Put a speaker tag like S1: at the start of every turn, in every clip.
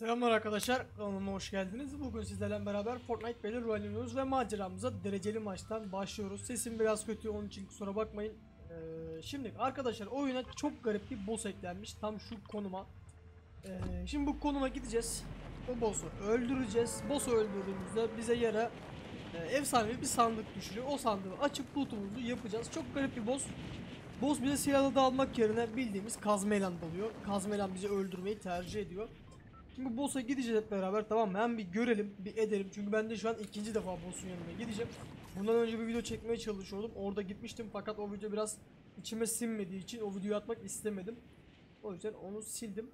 S1: Selamlar arkadaşlar, kanalıma hoş geldiniz. Bugün sizlerle beraber Fortnite Battle Royale ve maceramıza dereceli maçtan başlıyoruz. Sesim biraz kötü, onun için kusura bakmayın. Ee, şimdi arkadaşlar oyuna çok garip bir boss eklenmiş, tam şu konuma. Ee, şimdi bu konuma gideceğiz. O boss'u öldüreceğiz. Boss'u öldürdüğümüzde bize yere e, efsanevi bir sandık düşürüyor. O sandığı açıp lootumuzu yapacağız. Çok garip bir boss. Boss bize silahla dalmak yerine bildiğimiz kazmayla dalıyor. Kazmayla bizi öldürmeyi tercih ediyor. Şimdi boss'a gideceğiz hep beraber tamam mı? Hem bir görelim, bir edelim. Çünkü ben de şu an ikinci defa boss'un yanına gideceğim. Bundan önce bir video çekmeye çalışıyordum. Orada gitmiştim fakat o video biraz içime sinmediği için o videoyu atmak istemedim. O yüzden onu sildim.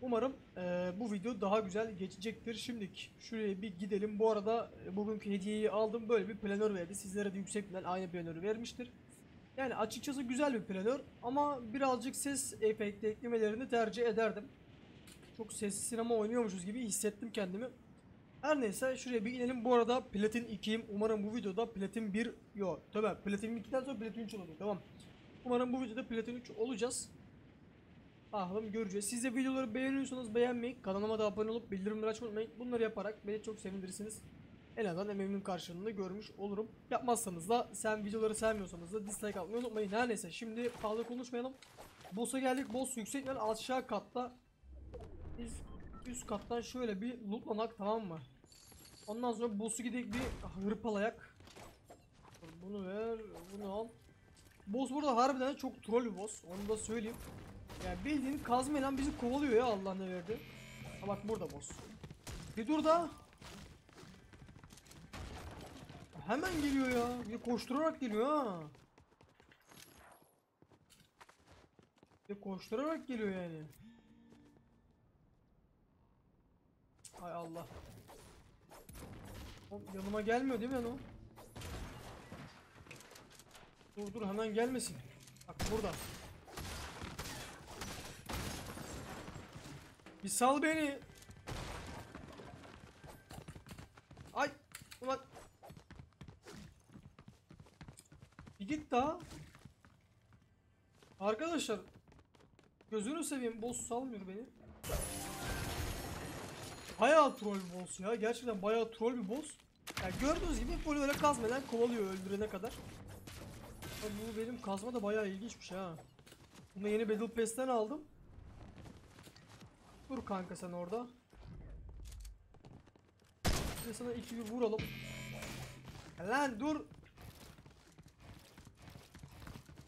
S1: Umarım eee, bu video daha güzel geçecektir. Şimdilik şuraya bir gidelim. Bu arada e, bugünkü hediyeyi aldım. Böyle bir planör verdi. Sizlere de yüksek ihtimal aynı planörü vermiştir. Yani açıkçası güzel bir planör ama birazcık ses efekti eklemelerini tercih ederdim. Çok sessiz sinema oynuyormuşuz gibi hissettim kendimi. Her neyse şuraya bir inelim. Bu arada Platin 2'yim. Umarım bu videoda Platin 1 yok. Tabi Platin 2'den sonra Platin 3 olacak. Tamam. Umarım bu videoda Platin 3 olacağız. Bakalım göreceğiz. Siz de videoları beğeniyorsanız beğenmeyi, kanalıma da abone olup bildirimleri açmayı unutmayın. Bunları yaparak beni çok sevindirirsiniz. En azından emeğimin karşılığını görmüş olurum. Yapmazsanız da sen videoları sevmiyorsanız da dislike atmayı unutmayın. Her neyse şimdi fazla konuşmayalım. Boss'a geldik. Boss yüksek yer aşağı katta. Biz üst kattan şöyle bir lootlanak tamam mı? Ondan sonra boss'u gidip bir hırpalayak. Bunu ver, bunu al. Boss burada harbiden çok troll bir boss. Onu da söyleyeyim. Yani bildiğin kazmayla bizi kovalıyor ya Allah ne verdi. Ha bak burada boss. Bir dur da. Hemen geliyor ya. Bir koşturarak geliyor ha. Bir koşturarak geliyor yani. Hay Allah. Oğlum yanıma gelmiyor değil mi lan o? Dur dur hemen gelmesin. Bak burada. Bir sal beni. Ay ulan. Bir git daha. Arkadaşlar gözünü seveyim boss salmıyor beni. Bayağı troll boss ya. Gerçekten bayağı troll bir boss. Yani gördüğünüz gibi böyle öyle kazmadan kovalıyor öldürene kadar. Abi bu benim kazma da bayağı ilginçmiş ha. Bunu yeni Battle Pass'ten aldım. Dur kanka sen orada. De sana iki bir vuralım. Lan dur.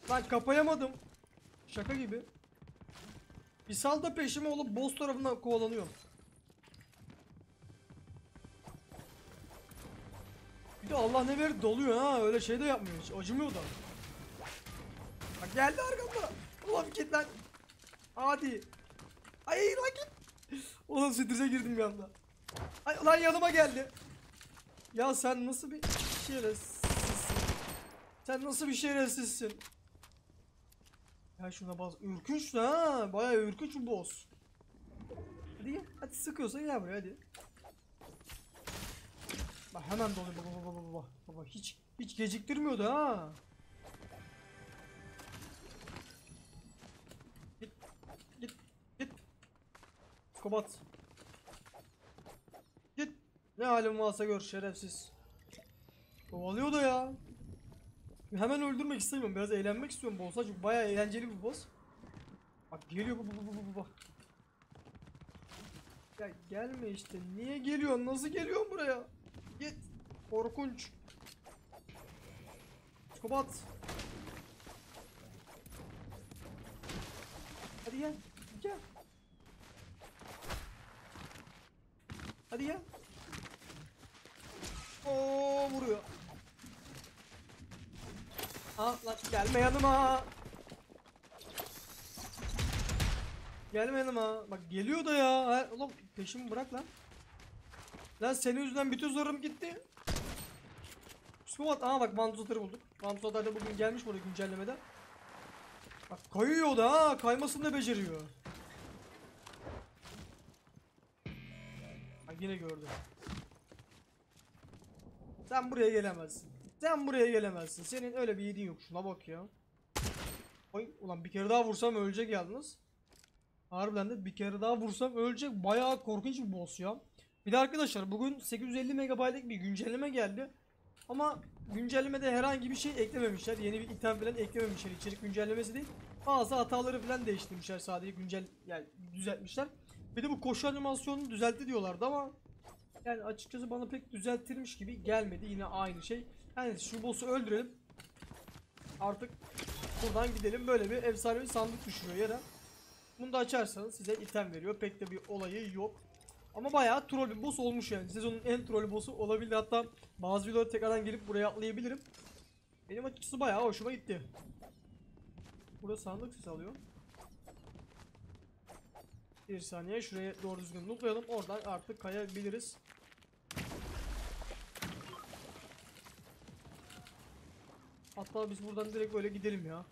S1: Lan kapayamadım. Şaka gibi. Bir sal da peşime olup boss tarafından kovalanıyorum. De Allah ne verir doluyor ha öyle şey de yapmıyor hiç acımıyor da. Bak geldi arkamda. Ulan git lan. Hadi. Ay lan git. Ulan strese girdim bir anda. Ay lan yanıma geldi. Ya sen nasıl bir şerefsizsin. Sen nasıl bir şerefsizsin. Ya şuna bas. Ürkünç ha. Bayağı ürkünç bir boss. Hadi gel. Hadi sıkıyorsan gel buraya hadi. Bak hemen doluyor baba baba baba. Baba hiç hiç geciktirmiyordu ha. Git git git. Kobat. Git. Ne halin varsa gör şerefsiz. Kovalıyor da ya. Hemen öldürmek istemiyorum. Biraz eğlenmek istiyorum boss'a çünkü bayağı eğlenceli bir boss. Bak geliyor bu bu bu bu bu. Ya gelme işte. Niye geliyorsun? Nasıl geliyorsun buraya? Git. Korkunç. Skobat. Hadi gel. Gel. Hadi gel. Oo vuruyor. Lan gelme yanıma. Gelme yanıma. Bak geliyor da ya. Ha, Oğlum peşimi bırak lan. Lan senin yüzünden bütün zorum gitti. Squat aha bak Vantuzatır'ı bulduk. Vantuzatır da bugün gelmiş burada güncellemede. Bak kayıyor da ha kaymasını da beceriyor. Bak yine gördüm. Sen buraya gelemezsin. Sen buraya gelemezsin. Senin öyle bir yediğin yok. Şuna bak ya. Oy ulan bir kere daha vursam ölecek yalnız. Harbiden de bir kere daha vursam ölecek. Bayağı korkunç bir boss ya. Bir de arkadaşlar bugün 850 MB'lik bir güncelleme geldi. Ama güncellemede herhangi bir şey eklememişler. Yeni bir item falan eklememişler. İçerik güncellemesi değil. Bazı hataları falan değiştirmişler sadece güncel yani düzeltmişler. Bir de bu koşu animasyonunu düzeltti diyorlardı ama yani açıkçası bana pek düzeltilmiş gibi gelmedi. Yine aynı şey. Yani şu boss'u öldürelim. Artık buradan gidelim. Böyle bir efsanevi sandık düşürüyor yere. Bunu da açarsanız size item veriyor. Pek de bir olayı yok. Ama bayağı troll bir boss olmuş yani. Sezonun en troll boss'u olabilir. Hatta bazı videolarda tekrardan gelip buraya atlayabilirim. Benim açıkçası bayağı hoşuma gitti. Burada sandık ses alıyor. Bir saniye şuraya doğru düzgün lootlayalım. Oradan artık kayabiliriz. Hatta biz buradan direkt böyle gidelim ya.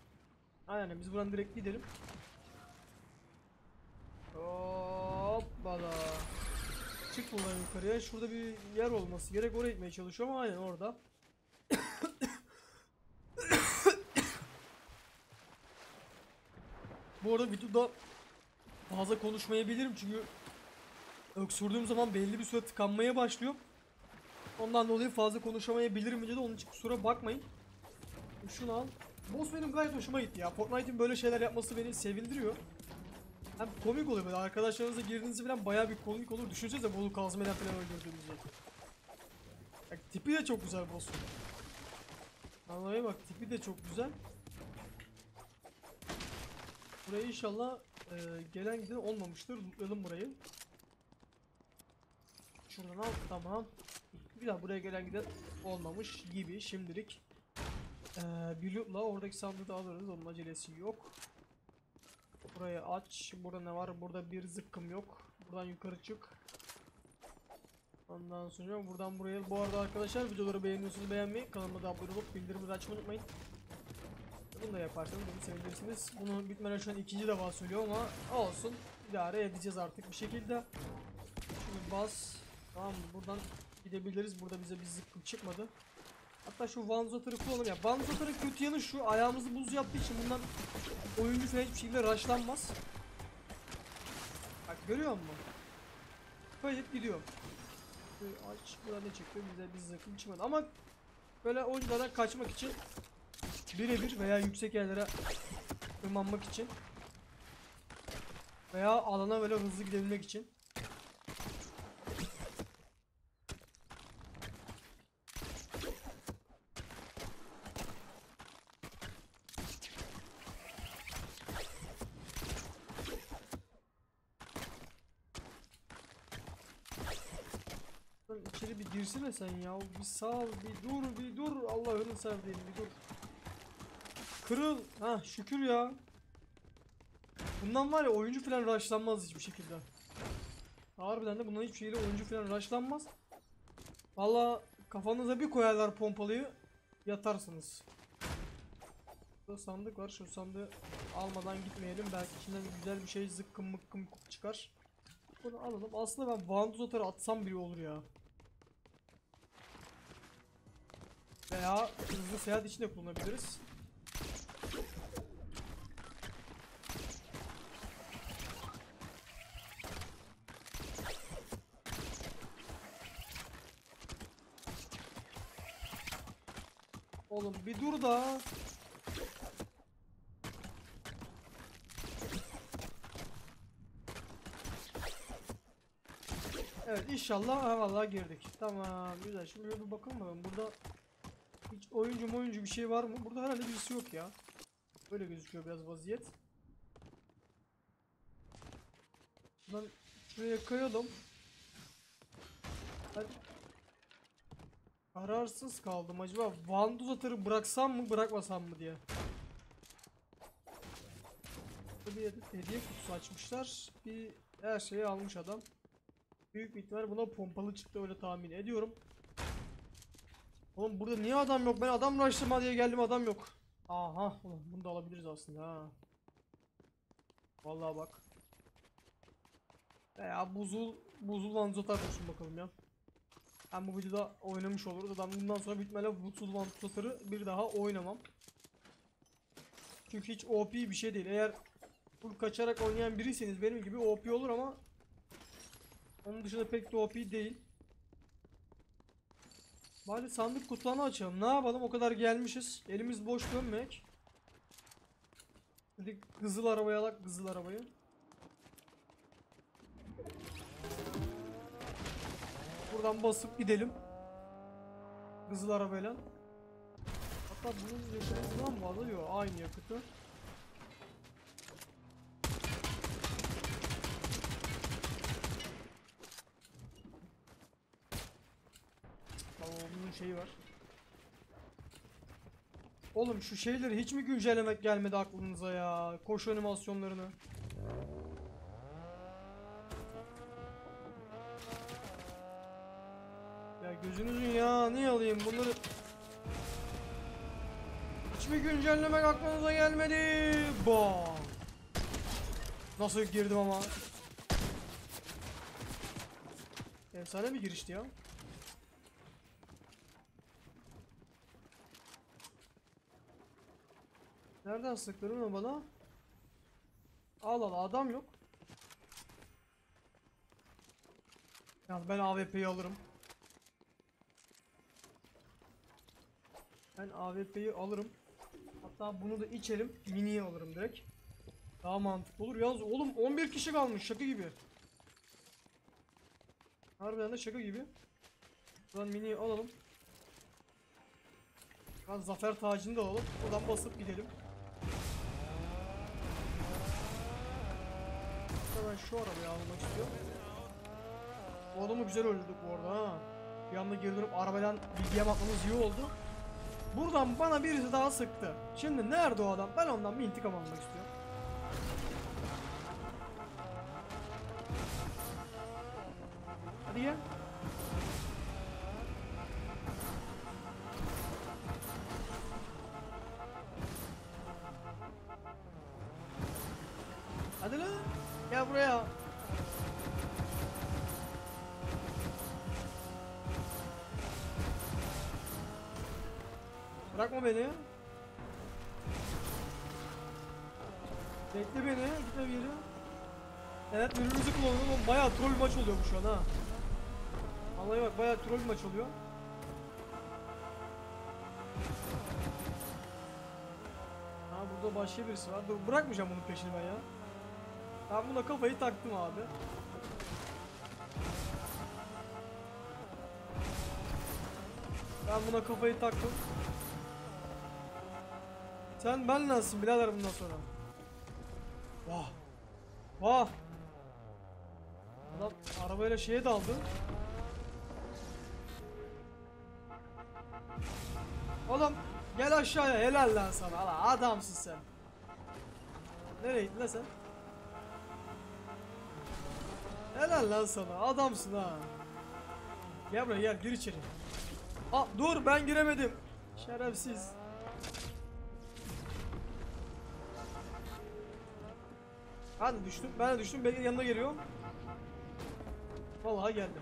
S1: Aynen biz buradan direkt gidelim. Hoppala. Çık buradan yukarıya. Şurada bir yer olması gerek. Oraya gitmeye çalışıyorum aynen orada. Bu arada videoda fazla konuşmayabilirim çünkü öksürdüğüm zaman belli bir süre tıkanmaya başlıyor. Ondan dolayı fazla konuşamayabilirim videoda onun için kusura bakmayın. Şunu al. Boss benim gayet hoşuma gitti ya. Fortnite'in böyle şeyler yapması beni sevindiriyor. Hem komik oluyor böyle arkadaşlarınızla girdiğinizde falan bayağı bir komik olur. Düşünsenize bolu kazmayla falan öldürdüğünüzü. Bak tipi de çok güzel boss'un. Anlamaya bak tipi de çok güzel. Burayı inşallah e, gelen giden olmamıştır. Lootlayalım burayı. Şuradan al tamam. Bir daha buraya gelen giden olmamış gibi şimdilik. Ee, bir lootla oradaki sandığı da alırız onun acelesi yok. Burayı aç. Burada ne var? Burada bir zıkkım yok. Buradan yukarı çık. Ondan sonra buradan buraya. Bu arada arkadaşlar videoları beğeniyorsanız beğenmeyi, kanalıma da abone olup bildirimleri açmayı unutmayın. Bunu da yaparsanız beni sevinirsiniz. Bunu bitmeden şu an ikinci defa söylüyorum ama olsun. İdare edeceğiz artık bir şekilde. Şimdi bas. Tamam? Buradan gidebiliriz. Burada bize bir zıkkım çıkmadı. Hatta şu Vanzotar'ı kullanalım ya. Vanzotar'ın kötü yanı şu ayağımızı buz yaptığı için bundan oyuncu falan hiçbir şekilde rushlanmaz. Bak görüyor musun? Kayıp gidiyor. Şu aç burada ne çıktı bize bir zıkkım çıkmadı ama böyle oyunculara kaçmak için birebir veya yüksek yerlere tırmanmak için veya alana böyle hızlı gidebilmek için Lan içeri bir girsene sen ya. Bir sağ bir dur, bir dur. Allah'ını sevdiğim bir dur. Kırıl. Ha şükür ya. Bundan var ya oyuncu falan rushlanmaz hiçbir şekilde. Harbiden de bundan hiçbir şekilde oyuncu falan rushlanmaz. Valla kafanıza bir koyarlar pompalıyı yatarsınız. Burada sandık var. Şu sandığı almadan gitmeyelim. Belki içinden güzel bir şey zıkkım mıkkım çıkar. Bunu alalım. Aslında ben Vanduzotar'ı atsam bile olur ya. Veya hızlı seyahat için de kullanabiliriz. Oğlum bir dur da. Evet inşallah ha vallahi girdik. Tamam güzel. Şimdi bir bakalım bakalım burada oyuncu oyuncu bir şey var mı? Burada herhalde birisi yok ya. Böyle gözüküyor biraz vaziyet. Buradan şuraya kayalım. Ben kararsız kaldım acaba Vanduz atarı bıraksam mı bırakmasam mı diye. Adet hediye kutusu açmışlar. Bir her şeyi almış adam. Büyük ihtimal buna pompalı çıktı öyle tahmin ediyorum. Oğlum burada niye adam yok? Ben adam rushlama diye geldim adam yok. Aha ulan bunu da alabiliriz aslında ha. Vallahi bak. Veya buzul buzul vanzotar olsun bakalım ya. Hem bu videoda oynamış oluruz. Adam bundan sonra bitmeli buzul vanzotarı bir daha oynamam. Çünkü hiç OP bir şey değil. Eğer full kaçarak oynayan biriyseniz benim gibi OP olur ama onun dışında pek de OP değil. Bari sandık kutularını açalım. Ne yapalım? O kadar gelmişiz. Elimiz boş dönmek. Hadi kızıl arabaya alak kızıl arabayı. Buradan basıp gidelim. Kızıl arabayla. Hatta bunun yakıtından mı alıyor? Aynı yakıtı. Şeyi var. Oğlum şu şeyleri hiç mi güncellemek gelmedi aklınıza ya? Koşu animasyonlarını. Ya gözünüzün ya niye alayım bunları? Hiç mi güncellemek aklınıza gelmedi? Bam. Nasıl girdim ama? Efsane bir girişti ya. Nereden sıktın onu bana? Al al adam yok. Yani ben AWP'yi alırım. Ben AWP'yi alırım. Hatta bunu da içelim. Mini'yi alırım direkt. Daha mantıklı olur. Yalnız oğlum 11 kişi kalmış şaka gibi. Harbiden de şaka gibi. Buradan mini'yi alalım. Ben zafer tacını da alalım. Buradan basıp gidelim. Hatta ben şu arabayı almak istiyorum. Bu adamı güzel öldürdük bu arada ha. Bir anda geri dönüp arabadan bilgiye bakmamız iyi oldu. Buradan bana birisi daha sıktı. Şimdi nerede o adam? Ben ondan bir intikam almak istiyorum. Hadi gel. Bırakma beni. Bekle beni. Gitme bir yere. Evet birbirimizi kullanalım ama bayağı troll maç oluyor bu şu an ha. Vallahi bak bayağı troll maç oluyor. Ha burada başka birisi var. Dur bırakmayacağım bunun peşini ben ya. Ben buna kafayı taktım abi. Ben buna kafayı taktım. Sen ben nasılsın birader bundan sonra? Vah. Vah. Adam arabayla şeye daldı. Oğlum gel aşağıya helal lan sana. Ala adamsın sen. Nereye gittin lan sen? Helal lan sana adamsın ha. Gel buraya gel gir içeri. Aa dur ben giremedim. Şerefsiz. De düştüm. Ben de düştüm. Belki yanına geliyor. Vallahi geldi.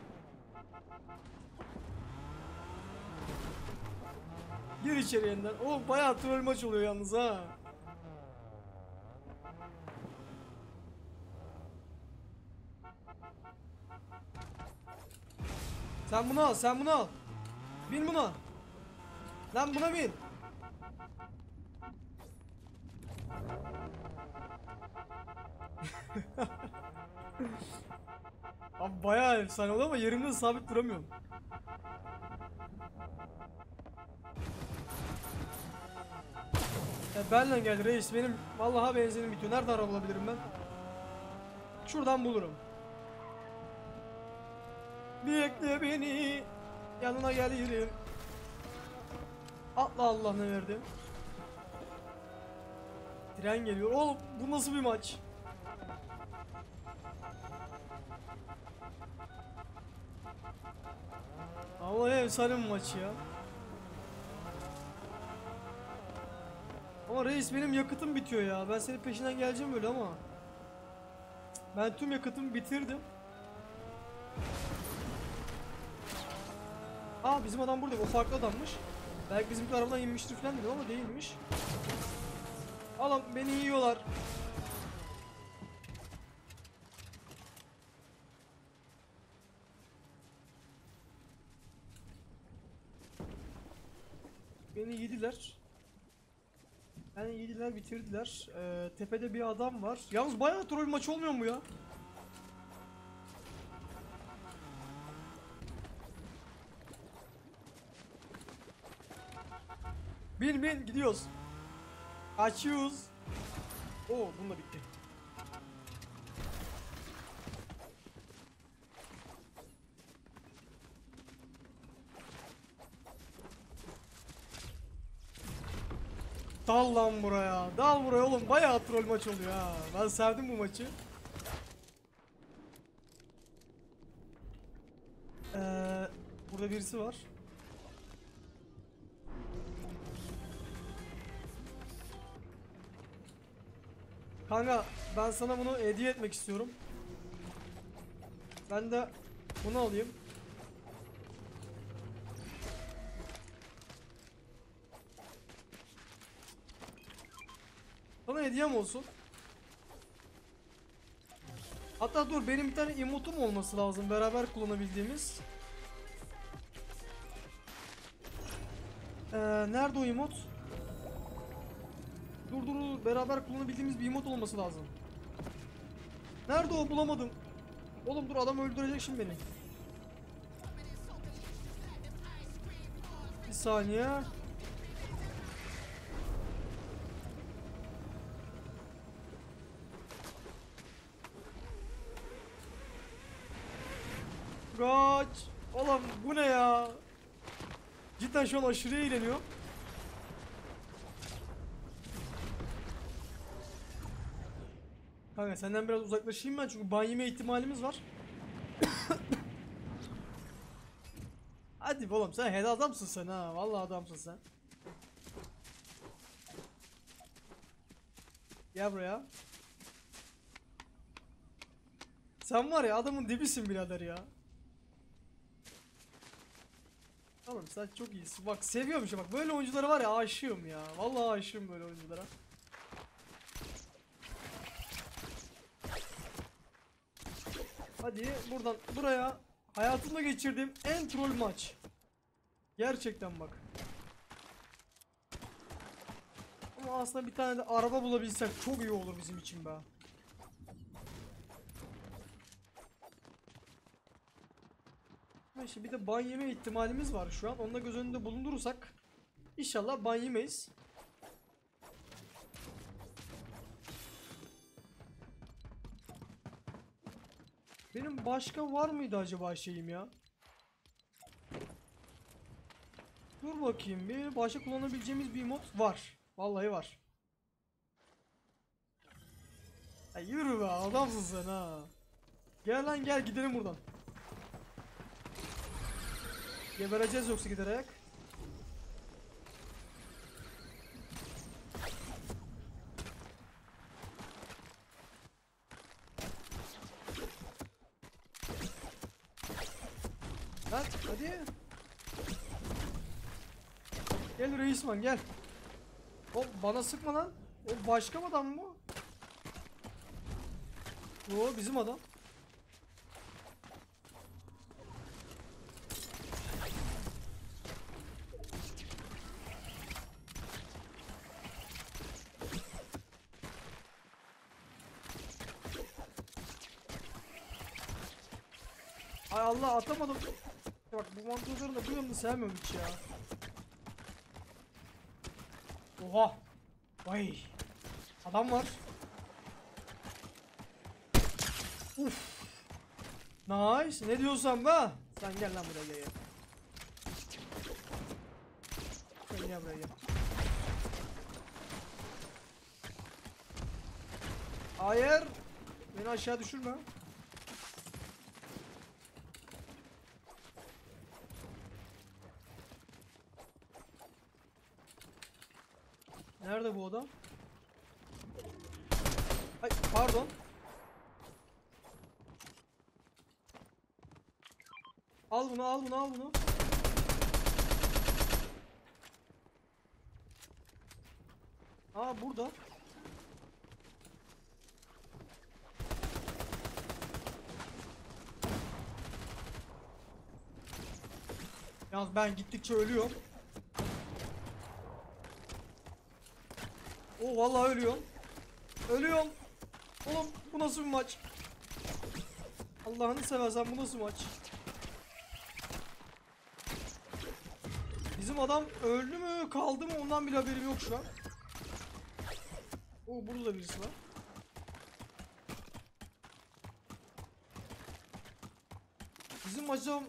S1: Gir içeri yeniden. Oğlum bayağı troll maç oluyor yalnız ha. Sen bunu al, sen bunu al. Bin buna. Lan buna bin. Abi bayağı efsane oldu ama yerimde sabit duramıyorum. Ya benle gel reis benim vallahi benzinim bitiyor. Nerede araba bulabilirim ben? Şuradan bulurum. Bekle beni yanına gelirim. Atla Allah ne verdi. Tren geliyor. Oğlum bu nasıl bir maç? Ama efsane bir maç ya. Ama reis benim yakıtım bitiyor ya. Ben senin peşinden geleceğim böyle ama. Ben tüm yakıtımı bitirdim. Aa bizim adam burada. O farklı adammış. Belki bizimki arabadan inmiştir falan dedim ama değilmiş. Oğlum beni yiyorlar. Beni yediler. Beni yediler bitirdiler. Ee, tepede bir adam var. Yalnız bayağı troll maç olmuyor mu ya? Bin bin gidiyoruz. Açıyoruz. Oo bununla bitti. Dal lan buraya. Dal buraya oğlum. Bayağı troll maç oluyor ha. Ben sevdim bu maçı. Ee, burada birisi var. Kanka ben sana bunu hediye etmek istiyorum. Ben de bunu alayım. Hediyem olsun. Hatta dur benim bir tane emotum olması lazım beraber kullanabildiğimiz. Ee, nerede o emot? Dur dur beraber kullanabildiğimiz bir emot olması lazım. Nerede o bulamadım. Oğlum dur adam öldürecek şimdi beni. Bir saniye. Kaç. Oğlum bu ne ya? Cidden şu an aşırı eğleniyor. Kanka senden biraz uzaklaşayım ben çünkü ban yeme ihtimalimiz var. Hadi be oğlum sen head adamsın sen ha. Vallahi adamsın sen. Gel buraya. Sen var ya adamın dibisin birader ya. Tamam sen çok iyisin. Bak seviyorum işte bak böyle oyuncuları var ya aşığım ya. Vallahi aşığım böyle oyunculara. Hadi buradan buraya hayatımda geçirdiğim en troll maç. Gerçekten bak. Ama aslında bir tane de araba bulabilsek çok iyi olur bizim için be. Ama işte bir de ban yeme ihtimalimiz var şu an. Onu da göz önünde bulundurursak inşallah ban yemeyiz. Benim başka var mıydı acaba şeyim ya? Dur bakayım bir başka kullanabileceğimiz bir mod var. Vallahi var. Ya yürü be adamsın sen ha. Gel lan gel gidelim buradan. Gebereceğiz yoksa giderek. Lan hadi. Gel reisman gel. O bana sıkma lan. O başka mı adam mı? O bizim adam. Allah atamadım. Bak bu mantozların da bu yanını sevmiyorum hiç ya. Oha. Vay. Adam var. Uf. Nice. Ne diyorsan be? Sen gel lan buraya gel. Sen gel buraya gel. Hayır. Beni aşağı düşürme. Nerede bu adam? Ay pardon. Al bunu al bunu al bunu. Aa burada. Yalnız ben gittikçe ölüyorum. Oo vallahi ölüyorum. Ölüyorum. Oğlum bu nasıl bir maç? Allah'ını seversen bu nasıl maç? Bizim adam öldü mü kaldı mı ondan bile haberim yok şu an. Oo burada da birisi var. Bizim maçım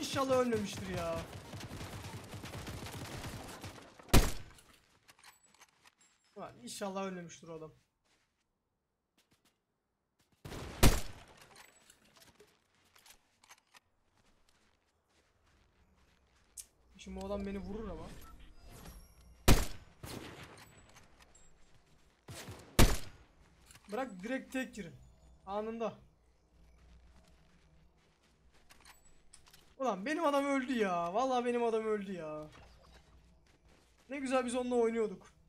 S1: inşallah ölmemiştir ya. İnşallah ölmemiştir o adam. Şimdi o adam beni vurur ama. Bırak direkt tek girin. Anında. Ulan benim adam öldü ya. Vallahi benim adam öldü ya. Ne güzel biz onunla oynuyorduk.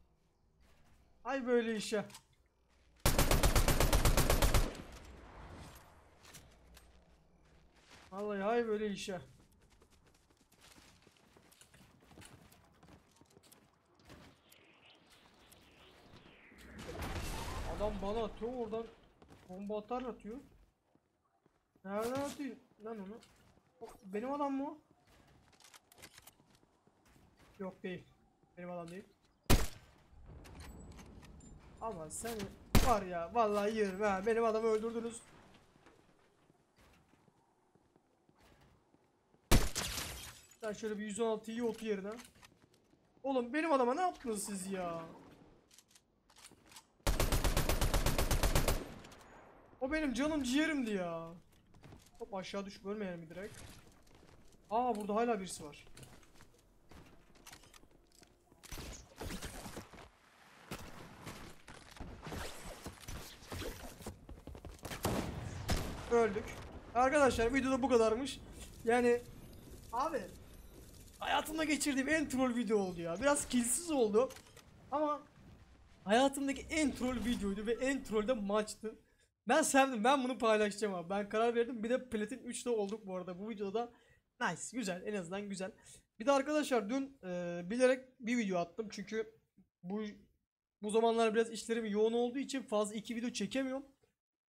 S1: Ay böyle işe. Vallahi ay böyle işe. Adam bana atıyor oradan bomba atar atıyor. Nereden atıyor lan onu? Benim adam mı? Yok değil. Benim adam değil. Ama sen var ya vallahi yerim ha benim adamı öldürdünüz. Sen şöyle bir 116 iyi otu yerine. Oğlum benim adama ne yaptınız siz ya? O benim canım ciğerimdi ya. Hop aşağı düşüp ölmeyelim mi direkt? Aa burada hala birisi var. Öldük. Arkadaşlar videoda bu kadarmış. Yani abi hayatımda geçirdiğim en troll video oldu ya. Biraz kilsiz oldu. Ama hayatımdaki en troll videoydu ve en troll de maçtı. Ben sevdim. Ben bunu paylaşacağım abi. Ben karar verdim. Bir de Platin 3'te olduk bu arada. Bu videoda nice. Güzel. En azından güzel. Bir de arkadaşlar dün e, bilerek bir video attım. Çünkü bu bu zamanlar biraz işlerim yoğun olduğu için fazla iki video çekemiyorum.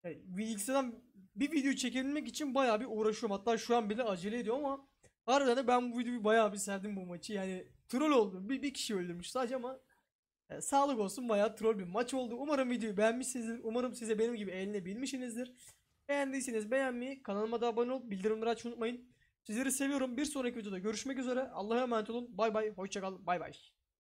S1: Yani bilgisayardan bir video çekebilmek için bayağı bir uğraşıyorum. Hatta şu an bile acele ediyorum ama harbiden de ben bu videoyu bayağı bir sevdim bu maçı. Yani troll oldu. Bir, bir kişi öldürmüş sadece ama e, sağlık olsun bayağı troll bir maç oldu. Umarım videoyu beğenmişsinizdir. Umarım size benim gibi eğlenebilmişsinizdir. Beğendiyseniz beğenmeyi, kanalıma da abone olup bildirimleri açmayı unutmayın. Sizleri seviyorum. Bir sonraki videoda görüşmek üzere. Allah'a emanet olun. Bay bay. Hoşçakal. Bay bay.